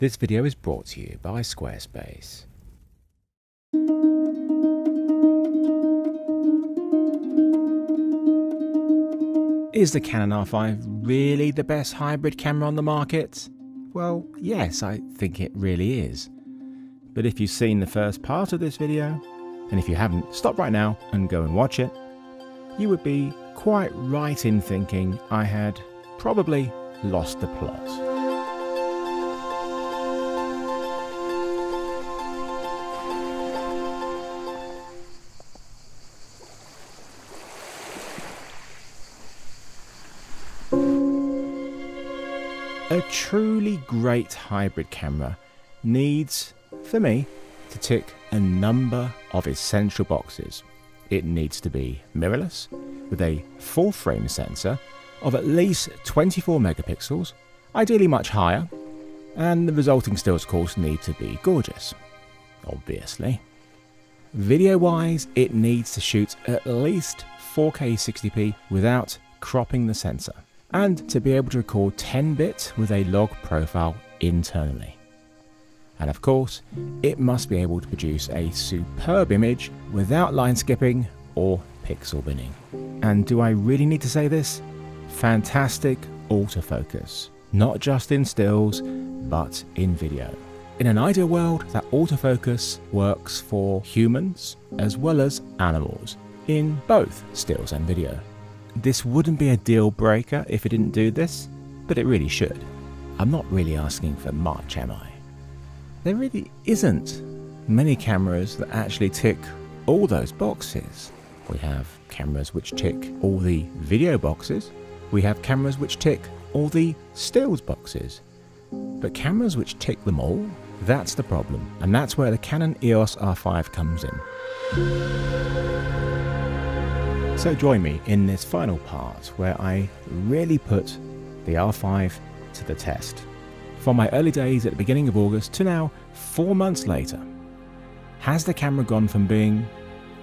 This video is brought to you by Squarespace. Is the Canon R5 really the best hybrid camera on the market? Well, yes, I think it really is. But if you've seen the first part of this video, and if you haven't, stop right now and go and watch it, you would be quite right in thinking I had probably lost the plot. Truly great hybrid camera needs, for me, to tick a number of essential boxes. It needs to be mirrorless, with a full frame sensor of at least 24 megapixels, ideally much higher, and the resulting stills, of course, need to be gorgeous. Obviously. Video wise, it needs to shoot at least 4K 60p without cropping the sensor and to be able to record 10 bit with a log profile internally. And of course, it must be able to produce a superb image without line skipping or pixel binning. And do I really need to say this? Fantastic autofocus, not just in stills, but in video. In an ideal world, that autofocus works for humans as well as animals in both stills and video. This wouldn't be a deal breaker if it didn't do this, but it really should. I'm not really asking for much, am I? There really isn't many cameras that actually tick all those boxes. We have cameras which tick all the video boxes, we have cameras which tick all the stills boxes. But cameras which tick them all, that's the problem, and that's where the Canon EOS R5 comes in. So join me in this final part where I really put the R5 to the test. From my early days at the beginning of August to now, four months later, has the camera gone from being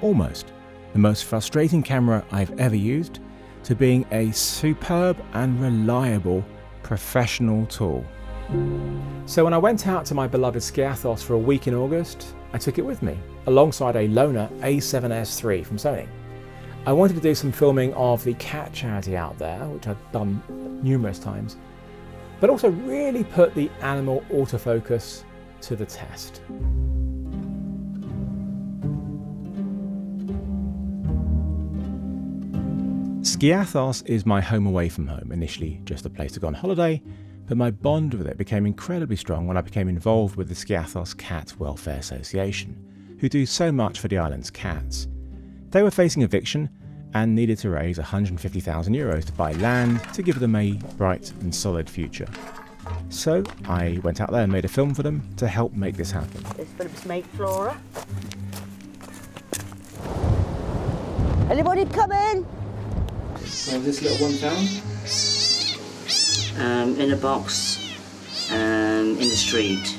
almost the most frustrating camera I've ever used to being a superb and reliable professional tool? So when I went out to my beloved Skiathos for a week in August, I took it with me, alongside a loaner A7S III from Sony. I wanted to do some filming of the cat charity out there, which I've done numerous times, but also really put the animal autofocus to the test. Skiathos is my home away from home, initially just a place to go on holiday, but my bond with it became incredibly strong when I became involved with the Skiathos Cat Welfare Association, who do so much for the island's cats. They were facing eviction and needed to raise 150,000 euros to buy land to give them a bright and solid future. So I went out there and made a film for them to help make this happen. This Phillips made Flora. Anybody come in? Where's this little one found? Um, in a box um, in the street.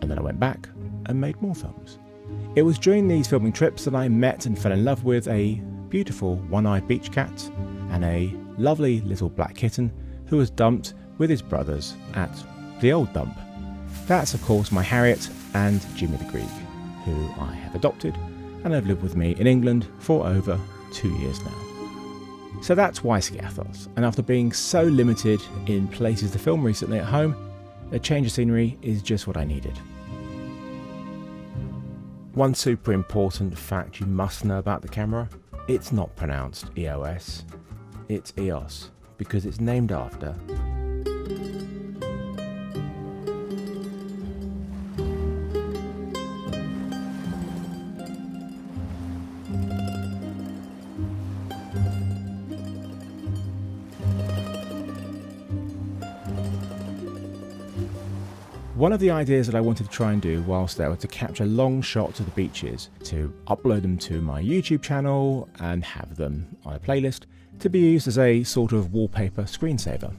And then I went back and made more films. It was during these filming trips that I met and fell in love with a beautiful one eyed beach cat and a lovely little black kitten who was dumped with his brothers at the old dump. That's, of course, my Harriet and Jimmy the Greek, who I have adopted and have lived with me in England for over two years now. So that's why Skiathos, and after being so limited in places to film recently at home, a change of scenery is just what I needed. One super important fact you must know about the camera it's not pronounced EOS, it's EOS because it's named after One of the ideas that I wanted to try and do whilst there was to capture long shots of the beaches, to upload them to my YouTube channel and have them on a playlist to be used as a sort of wallpaper screensaver.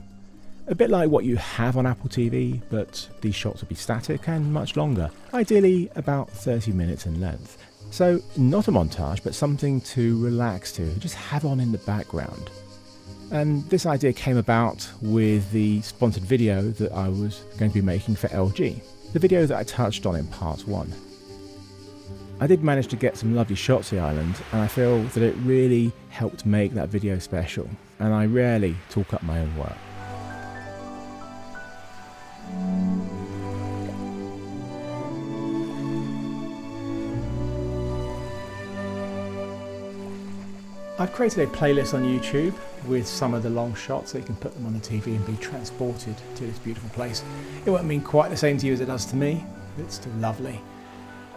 A bit like what you have on Apple TV, but these shots would be static and much longer, ideally about 30 minutes in length. So, not a montage, but something to relax to, just have on in the background. And this idea came about with the sponsored video that I was going to be making for LG, the video that I touched on in part 1. I did manage to get some lovely shots of the island, and I feel that it really helped make that video special, and I rarely talk up my own work. I've created a playlist on YouTube with some of the long shots so you can put them on the TV and be transported to this beautiful place. It won't mean quite the same to you as it does to me, but it's still lovely.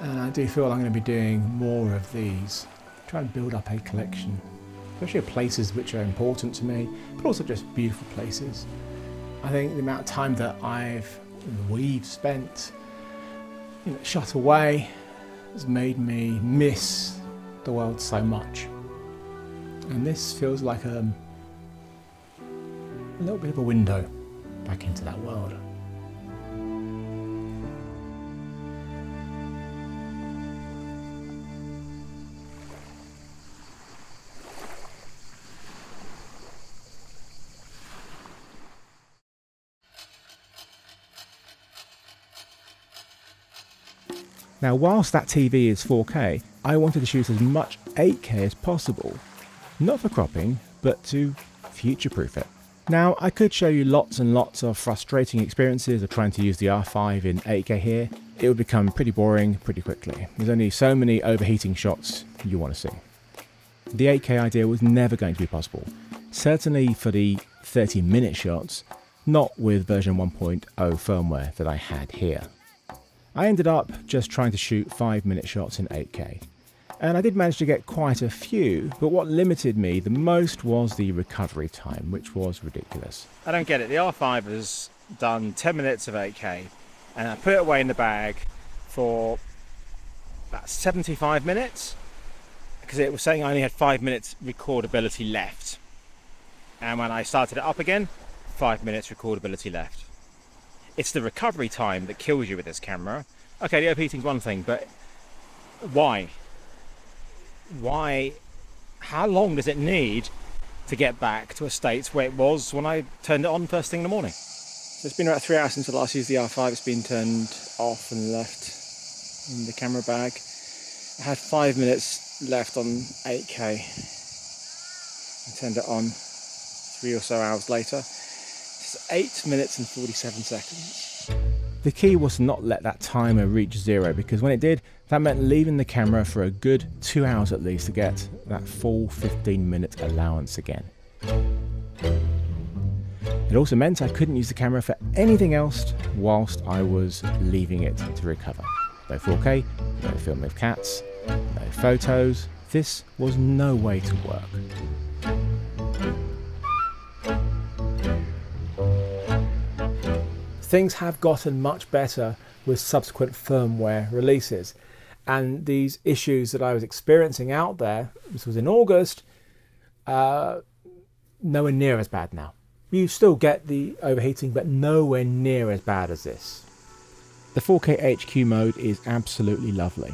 And I do feel I'm going to be doing more of these, trying to build up a collection, especially of places which are important to me, but also just beautiful places. I think the amount of time that I've, we've spent you know, shut away has made me miss the world so much. And this feels like a, a little bit of a window back into that world. Now, whilst that TV is 4K, I wanted to shoot as much 8K as possible not for cropping, but to future proof it. Now, I could show you lots and lots of frustrating experiences of trying to use the R5 in 8K here. It would become pretty boring pretty quickly. There's only so many overheating shots you want to see. The 8K idea was never going to be possible, certainly for the 30 minute shots, not with version 1.0 firmware that I had here. I ended up just trying to shoot 5 minute shots in 8K, and I did manage to get quite a few, but what limited me the most was the recovery time, which was ridiculous. I don't get it. The R5 has done 10 minutes of 8K, and I put it away in the bag for about 75 minutes because it was saying I only had five minutes recordability left. And when I started it up again, five minutes recordability left. It's the recovery time that kills you with this camera. Okay, the overheating's one thing, but why? Why, how long does it need to get back to a state where it was when I turned it on first thing in the morning? It's been about three hours since I last used the R5. It's been turned off and left in the camera bag. I had five minutes left on 8K. I turned it on three or so hours later. It's eight minutes and 47 seconds. The key was to not let that timer reach zero because when it did, that meant leaving the camera for a good two hours at least to get that full 15 minute allowance again. It also meant I couldn't use the camera for anything else whilst I was leaving it to recover. No 4K, no film with cats, no photos. This was no way to work. Things have gotten much better with subsequent firmware releases. And these issues that I was experiencing out there, this was in August, uh, nowhere near as bad now. You still get the overheating, but nowhere near as bad as this. The 4K HQ mode is absolutely lovely.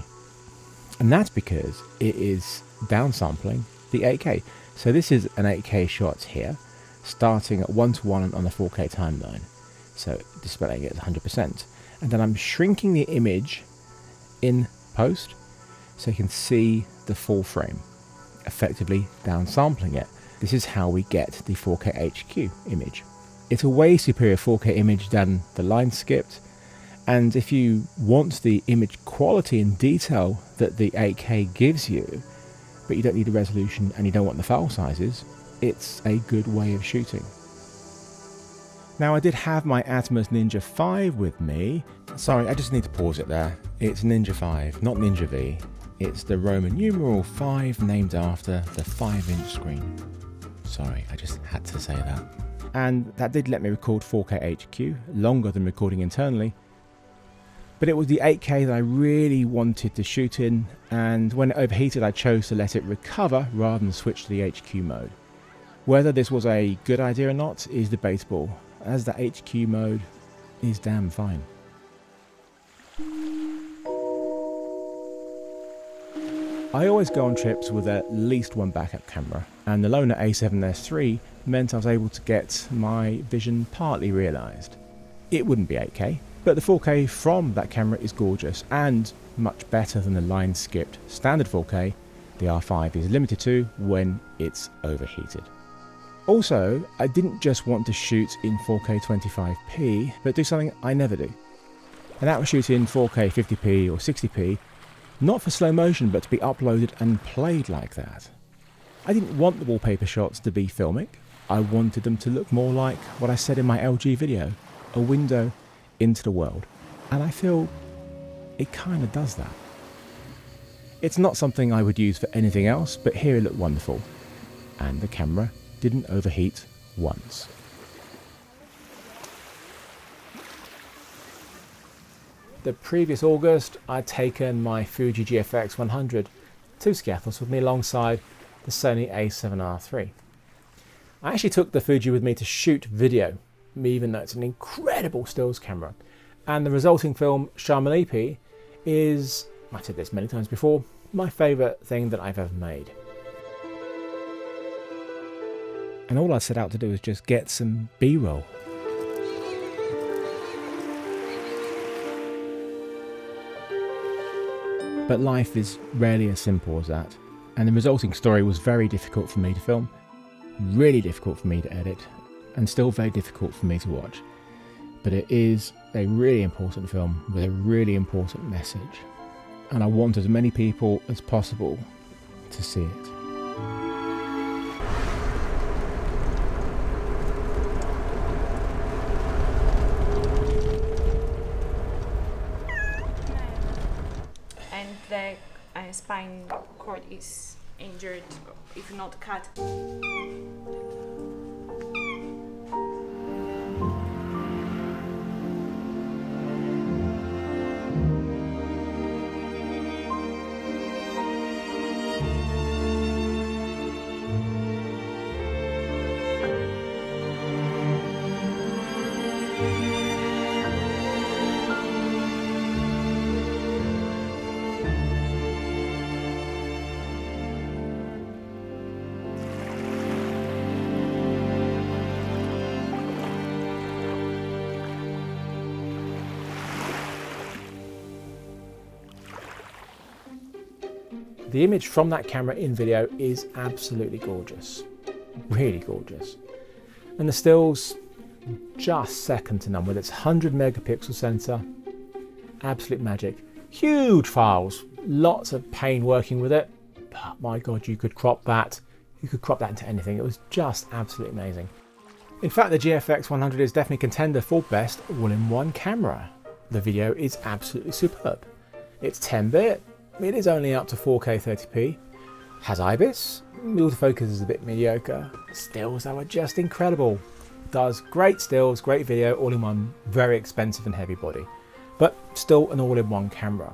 And that's because it is downsampling the 8K. So this is an 8K shot here, starting at 1 to 1 on the 4K timeline so displaying it at 100%. And then I'm shrinking the image in post so you can see the full frame, effectively downsampling it. This is how we get the 4K HQ image. It's a way superior 4K image than the line skipped, and if you want the image quality and detail that the 8K gives you, but you don't need the resolution and you don't want the file sizes, it's a good way of shooting. Now I did have my Atomos Ninja 5 with me. Sorry, I just need to pause it there. It's Ninja 5, not Ninja V. It's the Roman numeral 5 named after the 5 inch screen. Sorry, I just had to say that. And that did let me record 4K HQ, longer than recording internally. But it was the 8K that I really wanted to shoot in, and when it overheated, I chose to let it recover rather than switch to the HQ mode. Whether this was a good idea or not is debatable, as the HQ mode is damn fine. I always go on trips with at least one backup camera, and the Lona A7S III meant I was able to get my vision partly realised. It wouldn't be 8K, but the 4K from that camera is gorgeous and much better than the line skipped standard 4K the R5 is limited to when it's overheated. Also, I didn't just want to shoot in 4K 25p, but do something I never do. And that was shoot in 4K 50p or 60p, not for slow motion, but to be uploaded and played like that. I didn't want the wallpaper shots to be filmic, I wanted them to look more like what I said in my LG video, a window into the world. And I feel it kind of does that. It's not something I would use for anything else, but here it looked wonderful. And the camera didn't overheat once. The previous August, I'd taken my Fuji GFX 100 to Skiathos with me alongside the Sony a7R III. I actually took the Fuji with me to shoot video, even though it's an incredible stills camera. And the resulting film, Charmolipi, is, I've said this many times before, my favourite thing that I've ever made. And all I set out to do was just get some B-roll. But life is rarely as simple as that, and the resulting story was very difficult for me to film, really difficult for me to edit, and still very difficult for me to watch. But it is a really important film with a really important message and I want as many people as possible to see it. And the uh, spine cord is injured, if not cut. The image from that camera in video is absolutely gorgeous. Really gorgeous. And the stills, just second to none with its 100 megapixel sensor. Absolute magic. Huge files, lots of pain working with it. But my god, you could crop that. You could crop that into anything. It was just absolutely amazing. In fact, the GFX 100 is definitely contender for best all-in-one camera. The video is absolutely superb. It's 10-bit, it is only up to 4K 30p. Has IBIS. The autofocus is a bit mediocre. Stills though are just incredible. Does great stills, great video, all in one, very expensive and heavy body. But still an all-in-one camera.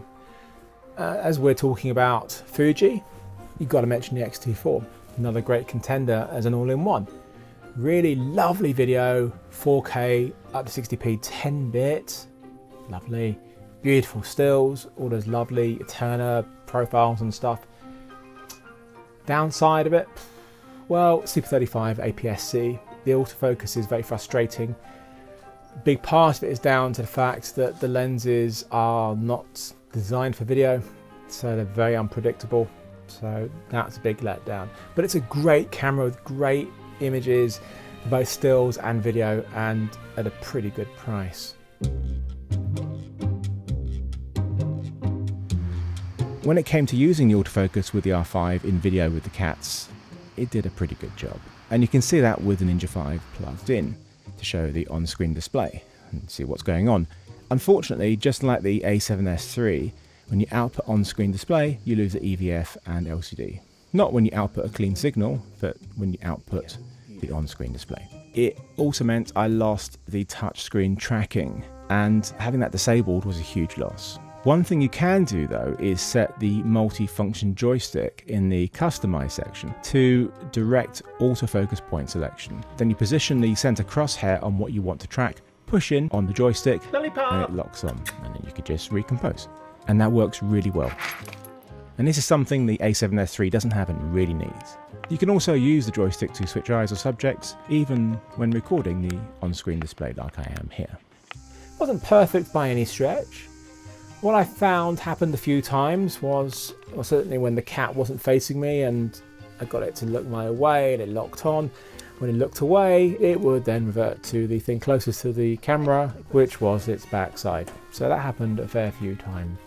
Uh, as we're talking about Fuji, you've got to mention the X-T4. Another great contender as an all-in-one. Really lovely video, 4K, up to 60p, 10-bit. Lovely beautiful stills, all those lovely Eterna profiles and stuff. Downside of it, well, Super 35 APS-C. The autofocus is very frustrating. Big part of it is down to the fact that the lenses are not designed for video, so they're very unpredictable. So that's a big letdown. But it's a great camera with great images, both stills and video, and at a pretty good price. When it came to using the autofocus with the R5 in video with the cats, it did a pretty good job. And you can see that with the Ninja 5 plugged in to show the on-screen display and see what's going on. Unfortunately, just like the A7S III, when you output on-screen display, you lose the EVF and LCD. Not when you output a clean signal, but when you output the on-screen display. It also meant I lost the touchscreen tracking, and having that disabled was a huge loss. One thing you can do though is set the multi-function joystick in the customize section to direct autofocus point selection. Then you position the center crosshair on what you want to track, push in on the joystick Lollipop. and it locks on and then you can just recompose. And that works really well. and this is something the A7S III doesn't have and really needs. You can also use the joystick to switch eyes or subjects, even when recording the on-screen display like I am here. Wasn't perfect by any stretch. What I found happened a few times was, well, certainly when the cat wasn't facing me and I got it to look my way and it locked on. When it looked away, it would then revert to the thing closest to the camera, which was its backside. So that happened a fair few times.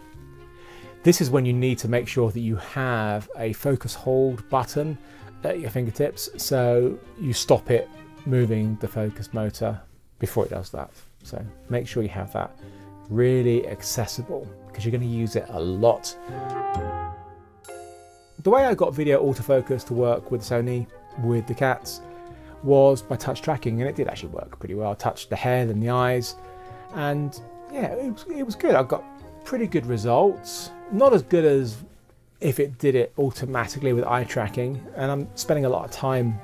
This is when you need to make sure that you have a focus hold button at your fingertips so you stop it moving the focus motor before it does that. So make sure you have that really accessible because you're going to use it a lot. The way I got video autofocus to work with Sony with the cats was by touch tracking and it did actually work pretty well. I touched the head and the eyes and yeah, it was, it was good. I got pretty good results. Not as good as if it did it automatically with eye tracking, and I'm spending a lot of time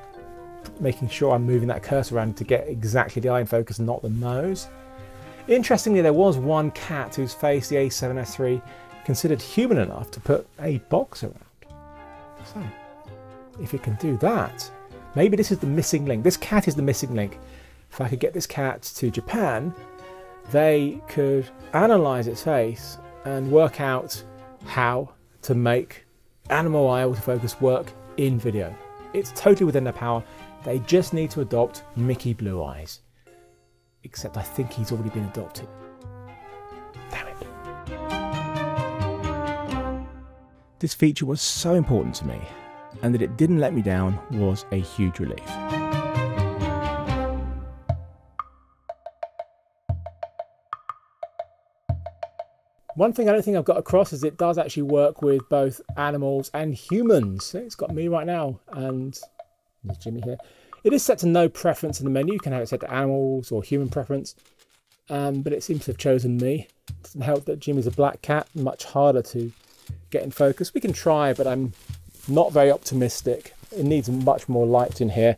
making sure I'm moving that cursor around to get exactly the eye in focus, not the nose. Interestingly, there was one cat whose face the A7S III considered human enough to put a box around. So, if it can do that, maybe this is the missing link. This cat is the missing link. If I could get this cat to Japan, they could analyze its face and work out how to make animal eye autofocus work in video. It's totally within their power. They just need to adopt Mickey Blue Eyes. Except I think he's already been adopted. Damn it. This feature was so important to me, and that it didn't let me down was a huge relief. One thing I don't think I've got across is it does actually work with both animals and humans. It's got me right now and there's Jimmy here. It is set to no preference in the menu. You can have it set to animals or human preference, um, but it seems to have chosen me. It doesn't help that Jimmy's a black cat, much harder to get in focus. We can try, but I'm not very optimistic. It needs much more light in here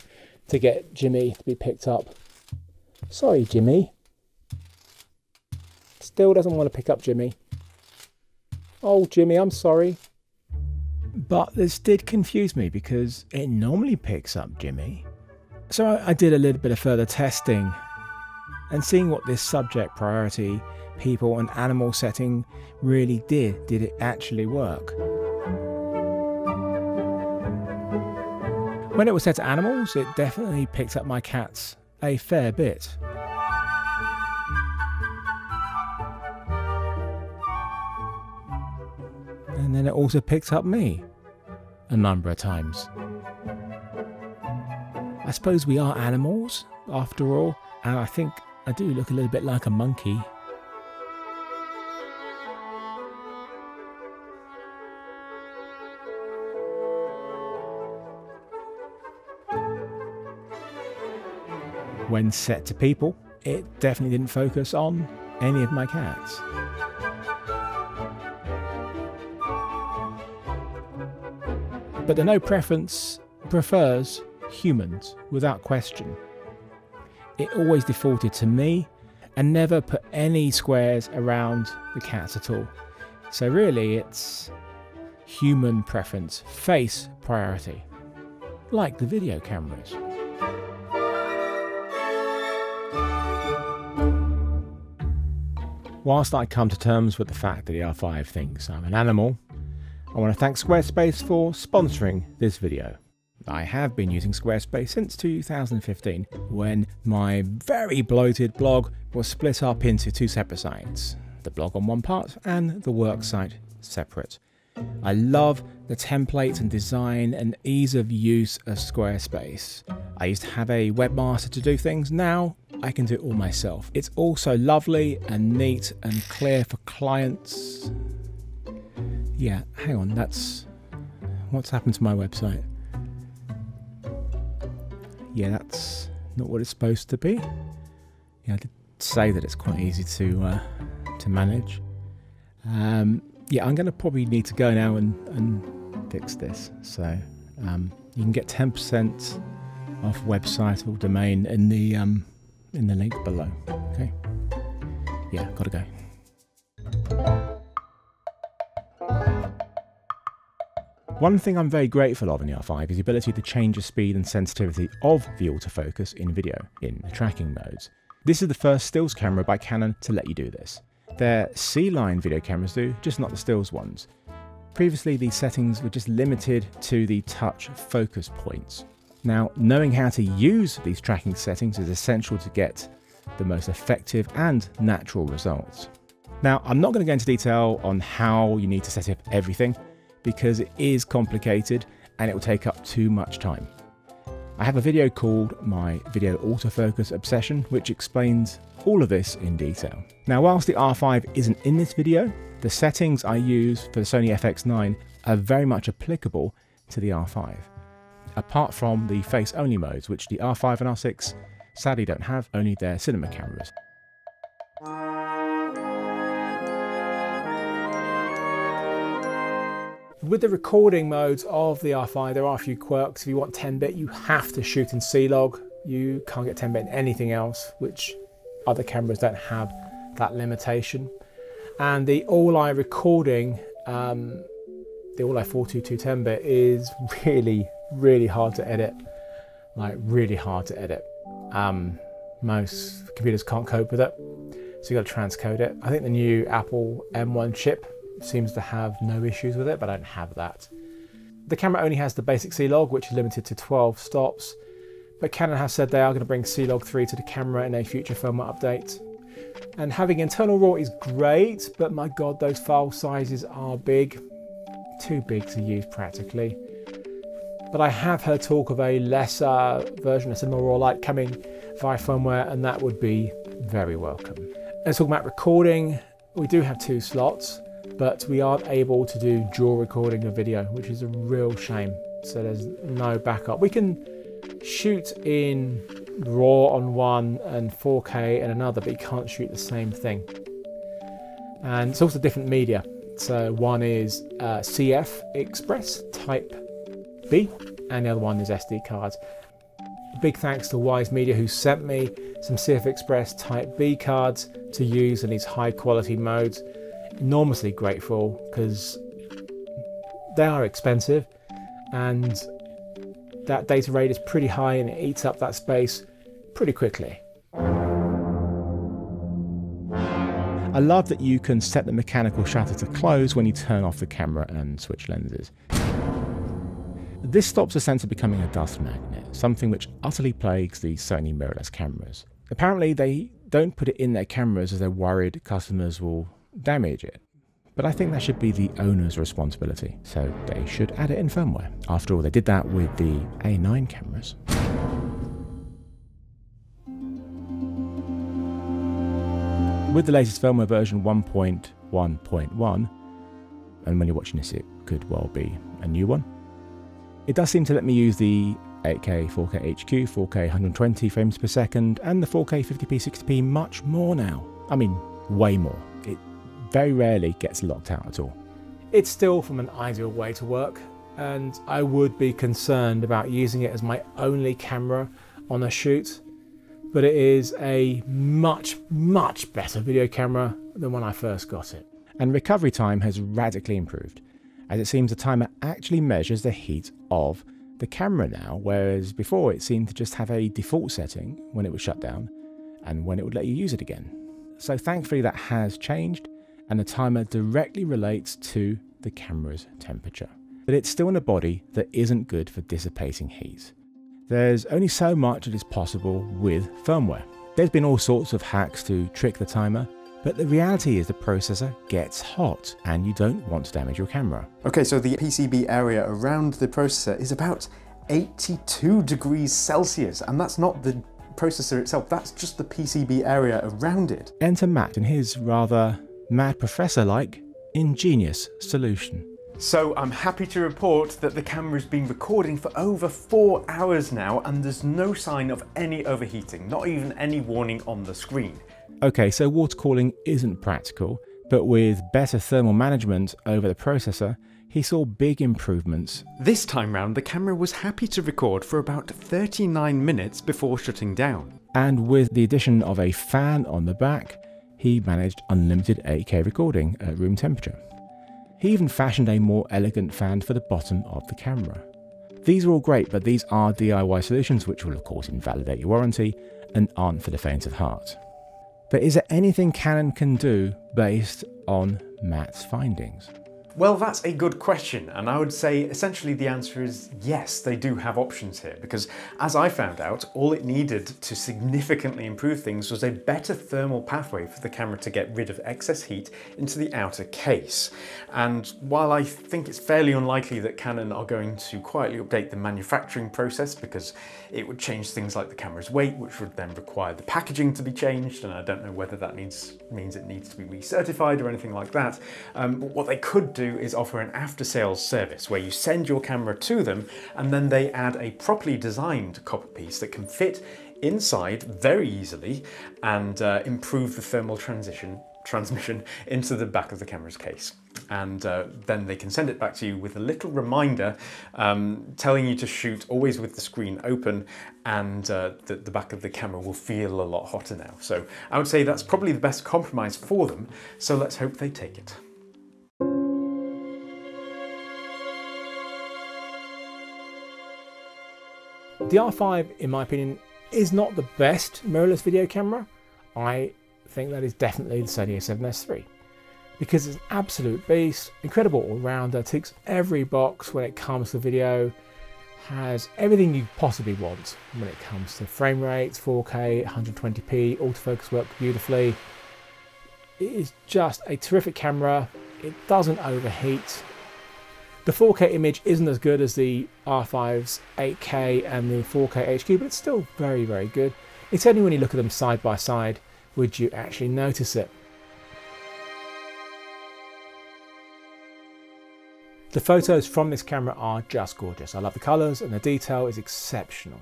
to get Jimmy to be picked up. Sorry, Jimmy. Still doesn't want to pick up Jimmy. Oh, Jimmy, I'm sorry. But this did confuse me because it normally picks up Jimmy. So I, did a little bit of further testing and seeing what this subject priority, people, and animal setting really did. Did it actually work? When it was set to animals, it definitely picked up my cats a fair bit. and then it also picks up me a number of times. I suppose we are animals, after all, and I think I do look a little bit like a monkey. When set to people, it definitely didn't focus on any of my cats. But the no preference prefers humans without question. It always defaulted to me and never put any squares around the cats at all. So really it's human preference, face priority, like the video cameras. Whilst I come to terms with the fact that R5 thinks I'm an animal, I want to thank Squarespace for sponsoring this video. I have been using Squarespace since 2015 when my very bloated blog was split up into two separate sites the blog on one part and the work site separate. I love the templates and design and ease of use of Squarespace. I used to have a webmaster to do things, now I can do it all myself. It's also lovely and neat and clear for clients yeah, hang on, that's what's happened to my website. Yeah, that's not what it's supposed to be. Yeah, I did say that it's quite easy to uh, to manage. Um, yeah, I'm going to probably need to go now and, and fix this. So um, you can get 10% off website or domain in the um, in the link below. Okay. Yeah, gotta go. One thing I'm very grateful of in the R5 is the ability to change the speed and sensitivity of the autofocus in video in the tracking modes. This is the first stills camera by Canon to let you do this. Their C-line video cameras do, just not the stills ones. Previously, these settings were just limited to the touch focus points. Now, knowing how to use these tracking settings is essential to get the most effective and natural results. Now, I'm not going to go into detail on how you need to set up everything because it is complicated and it will take up too much time. I have a video called My Video Autofocus Obsession, which explains all of this in detail. Now, whilst the R5 isn't in this video, the settings I use for the Sony FX9 are very much applicable to the R5. Apart from the face only modes, which the R5 and R6 sadly don't have, only their cinema cameras. With the recording modes of the R5, there are a few quirks. If you want 10-bit, you have to shoot in C-Log. You can't get 10-bit in anything else, which other cameras don't have that limitation. And the ALL-I recording, um, the ALL-I 422 10-bit is really, really hard to edit. Like really hard to edit. Um, most computers can't cope with it, so you got to transcode it. I think the new Apple M1 chip seems to have no issues with it, but I don't have that. The camera only has the basic C-Log, which is limited to 12 stops, but Canon has said they are going to bring C-Log 3 to the camera in a future firmware update. And having internal RAW is great, but my god, those file sizes are big. Too big to use practically. But I have heard talk of a lesser version of Cinema Raw Lite coming via firmware, and that would be very welcome. Let's talk about recording. We do have two slots but we aren't able to do dual recording of video, which is a real shame. So there's no backup. We can shoot in RAW on one and 4K in another, but you can't shoot the same thing. And it's also different media. So one is uh, CF Express Type B, and the other one is SD cards. Big thanks to Wise Media who sent me some CF Express Type B cards to use in these high quality modes enormously grateful because they are expensive and that data rate is pretty high and it eats up that space pretty quickly. I love that you can set the mechanical shutter to close when you turn off the camera and switch lenses. This stops the sensor becoming a dust magnet, something which utterly plagues the Sony mirrorless cameras. Apparently they don't put it in their cameras as they're worried customers will damage it. But I think that should be the owner's responsibility, so they should add it in firmware. After all, they did that with the A9 cameras. With the latest firmware version 1.1.1, and when you're watching this, it could well be a new one. It does seem to let me use the 8K, 4K HQ, 4K 120 frames per second, and the 4K 50p 60p much more now. I mean, way more very rarely gets locked out at all. It's still from an ideal way to work, and I would be concerned about using it as my only camera on a shoot, but it is a much, much better video camera than when I first got it. And recovery time has radically improved, as it seems the timer actually measures the heat of the camera now, whereas before it seemed to just have a default setting when it was shut down and when it would let you use it again. So thankfully that has changed and the timer directly relates to the camera's temperature. But it's still in a body that isn't good for dissipating heat. There's only so much that is possible with firmware. There's been all sorts of hacks to trick the timer, but the reality is the processor gets hot and you don't want to damage your camera. Okay, so the PCB area around the processor is about 82 degrees Celsius, and that's not the processor itself, that's just the PCB area around it. Enter Matt in his rather mad professor like, ingenious solution. So I'm happy to report that the camera's been recording for over four hours now and there's no sign of any overheating, not even any warning on the screen. Okay, so water cooling isn't practical, but with better thermal management over the processor, he saw big improvements. This time round, the camera was happy to record for about 39 minutes before shutting down. And with the addition of a fan on the back, he managed unlimited 8K recording at room temperature. He even fashioned a more elegant fan for the bottom of the camera. These are all great, but these are DIY solutions which will of course invalidate your warranty and aren't for the faint of heart. But is there anything Canon can do based on Matt's findings? Well, that's a good question, and I would say essentially the answer is yes, they do have options here, because as I found out, all it needed to significantly improve things was a better thermal pathway for the camera to get rid of excess heat into the outer case. And while I think it's fairly unlikely that Canon are going to quietly update the manufacturing process, because it would change things like the camera's weight, which would then require the packaging to be changed, and I don't know whether that needs, means it needs to be recertified or anything like that. Um, what they could do is offer an after sales service where you send your camera to them and then they add a properly designed copper piece that can fit inside very easily and uh, improve the thermal transition transmission into the back of the camera's case. And uh, then they can send it back to you with a little reminder um, telling you to shoot always with the screen open and uh, the, the back of the camera will feel a lot hotter now. So I would say that's probably the best compromise for them. So let's hope they take it. The R5, in my opinion, is not the best mirrorless video camera. I think that is definitely the Sony a7S III because it's an absolute beast, incredible all-rounder, ticks every box when it comes to video, has everything you possibly want when it comes to frame rates, 4K, 120p, autofocus work beautifully. It is just a terrific camera. It doesn't overheat. The 4K image isn't as good as the R5's 8K and the 4K HQ, but it's still very, very good. It's only when you look at them side by side would you actually notice it. The photos from this camera are just gorgeous. I love the colours and the detail is exceptional.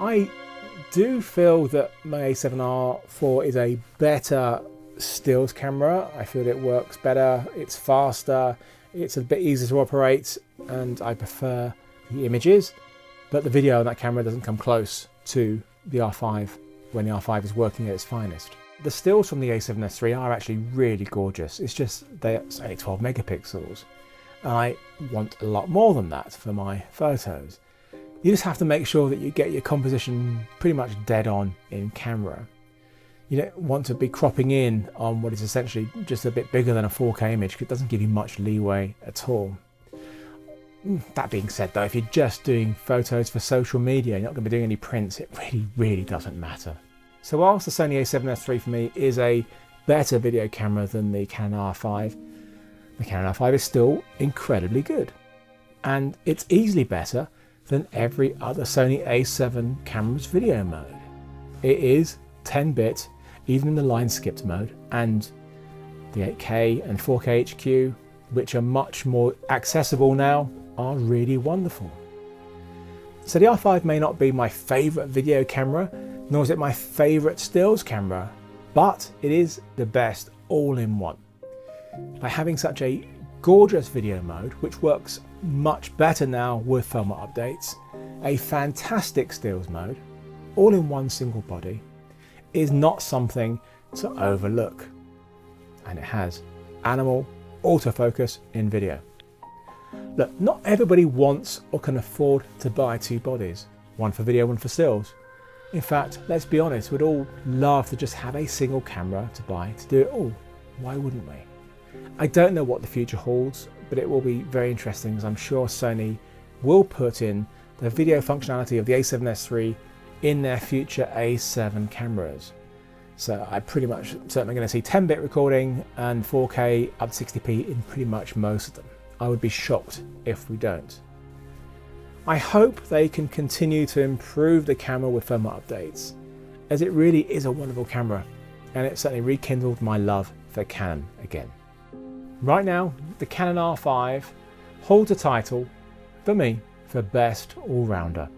I do feel that my A7R4 is a better stills camera. I feel it works better, it's faster, it's a bit easier to operate, and I prefer the images. But the video on that camera doesn't come close to the R5 when the R5 is working at its finest. The stills from the A7S III are actually really gorgeous. It's just they're only 12 megapixels. And I want a lot more than that for my photos. You just have to make sure that you get your composition pretty much dead on in camera. You don't want to be cropping in on what is essentially just a bit bigger than a 4K image because it doesn't give you much leeway at all. That being said though, if you're just doing photos for social media, you're not going to be doing any prints, it really, really doesn't matter. So whilst the Sony a7S III for me is a better video camera than the Canon R5, the Canon R5 is still incredibly good. And it's easily better than every other Sony a7 camera's video mode. It is 10-bit, even in the line skipped mode, and the 8K and 4K HQ, which are much more accessible now, are really wonderful. So the R5 may not be my favourite video camera, nor is it my favourite stills camera, but it is the best all-in-one. By having such a gorgeous video mode, which works much better now with firmware updates, a fantastic stills mode, all in one single body, is not something to overlook. And it has animal autofocus in video. Look, not everybody wants or can afford to buy two bodies, one for video, one for stills. In fact, let's be honest, we'd all love to just have a single camera to buy to do it all. Why wouldn't we? I don't know what the future holds, but it will be very interesting as I'm sure Sony will put in the video functionality of the a7S III in their future A7 cameras. So I'm pretty much certainly going to see 10-bit recording and 4K up to 60p in pretty much most of them. I would be shocked if we don't. I hope they can continue to improve the camera with firmware updates, as it really is a wonderful camera, and it certainly rekindled my love for Canon again. Right now, the Canon R5 holds a title, for me, for Best All-Rounder.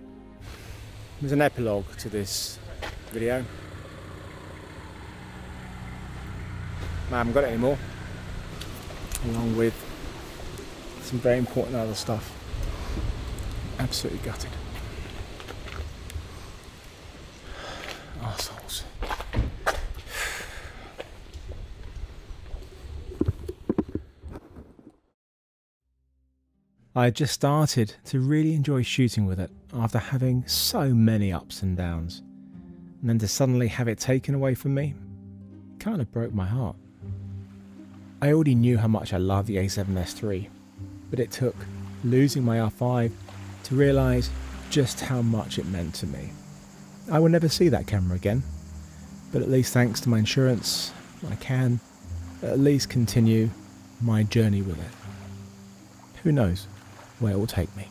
There's an epilogue to this video. I haven't got it anymore, along with some very important other stuff. Absolutely gutted. I had just started to really enjoy shooting with it after having so many ups and downs. And then to suddenly have it taken away from me kind of broke my heart. I already knew how much I loved the A7S III, but it took losing my R5 to realise just how much it meant to me. I will never see that camera again, but at least thanks to my insurance, I can at least continue my journey with it. Who knows where it will take me?